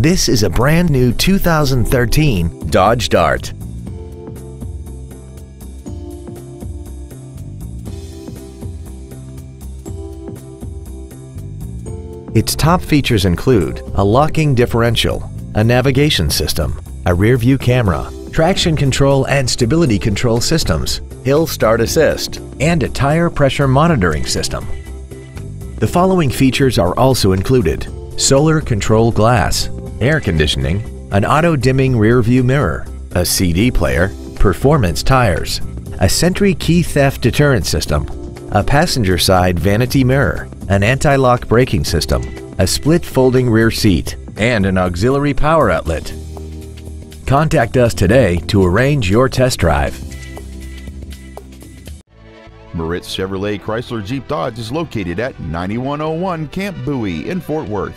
This is a brand new 2013 Dodge Dart. Its top features include a locking differential, a navigation system, a rear view camera, traction control and stability control systems, hill start assist, and a tire pressure monitoring system. The following features are also included. Solar control glass, air conditioning, an auto-dimming rear view mirror, a CD player, performance tires, a Sentry key theft deterrent system, a passenger side vanity mirror, an anti-lock braking system, a split folding rear seat, and an auxiliary power outlet. Contact us today to arrange your test drive. Moritz Chevrolet Chrysler Jeep Dodge is located at 9101 Camp Bowie in Fort Worth.